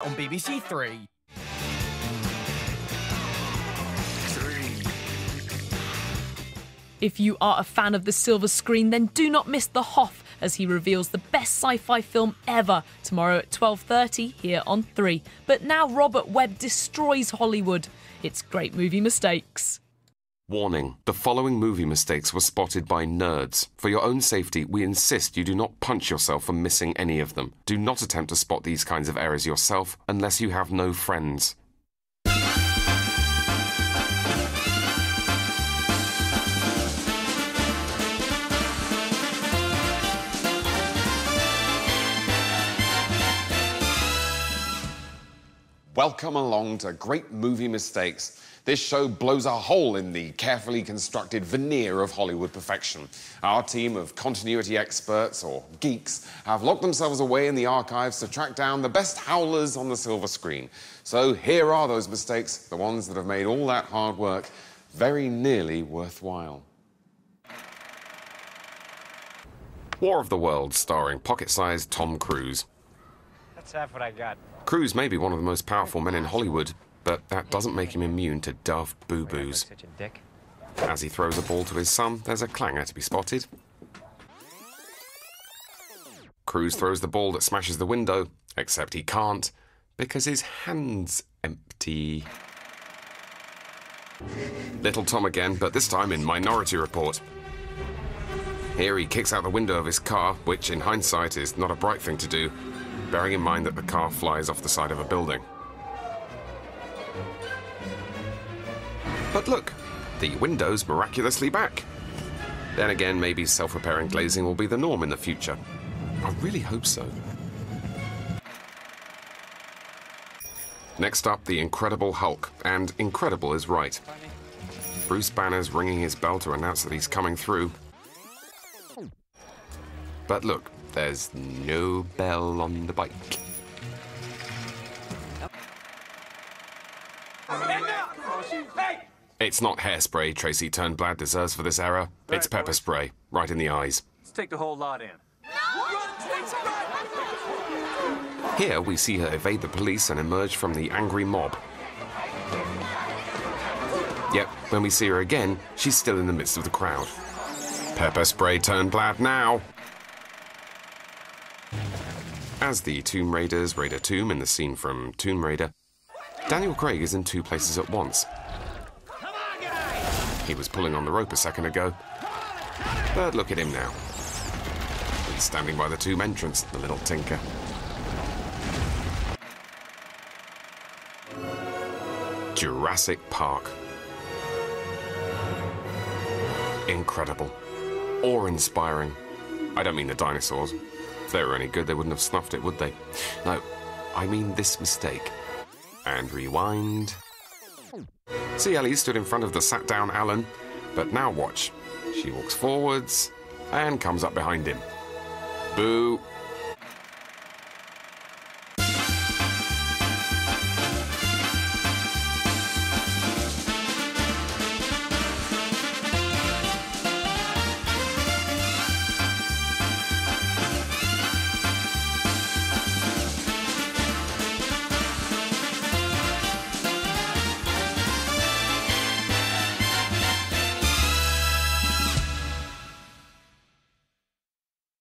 on BBC Three. If you are a fan of the silver screen, then do not miss The Hoff as he reveals the best sci-fi film ever tomorrow at 12:30 here on 3. But now Robert Webb destroys Hollywood. It's great movie mistakes. Warning the following movie mistakes were spotted by nerds. For your own safety, we insist you do not punch yourself for missing any of them. Do not attempt to spot these kinds of errors yourself unless you have no friends. Welcome along to Great Movie Mistakes. This show blows a hole in the carefully constructed veneer of Hollywood perfection. Our team of continuity experts, or geeks, have locked themselves away in the archives to track down the best howlers on the silver screen. So here are those mistakes, the ones that have made all that hard work very nearly worthwhile. War of the Worlds, starring pocket sized Tom Cruise. That's half what I got. Cruise may be one of the most powerful men in Hollywood, but that doesn't make him immune to daft boo boos. Such a dick. As he throws a ball to his son, there's a clanger to be spotted. Cruise throws the ball that smashes the window, except he can't, because his hand's empty. Little Tom again, but this time in Minority Report. Here he kicks out the window of his car, which in hindsight is not a bright thing to do, bearing in mind that the car flies off the side of a building. But look, the window's miraculously back. Then again, maybe self repairing glazing will be the norm in the future. I really hope so. Next up, the Incredible Hulk, and incredible is right. Bruce Banner's ringing his bell to announce that he's coming through. But look, there's no bell on the bike. It's not hairspray Tracy Turnblad deserves for this error. It's pepper spray, right in the eyes. Let's take the whole lot in. Here we see her evade the police and emerge from the angry mob. Yep, when we see her again, she's still in the midst of the crowd. Pepper spray Turnblad now! As the Tomb Raiders raid a tomb in the scene from Tomb Raider, Daniel Craig is in two places at once. He was pulling on the rope a second ago, but look at him now. He's standing by the tomb entrance, the little tinker. Jurassic Park. Incredible. Awe inspiring. I don't mean the dinosaurs. If they were any good, they wouldn't have snuffed it, would they? No, I mean this mistake. And rewind. See, Ellie stood in front of the sat down Alan, but now watch. She walks forwards and comes up behind him. Boo.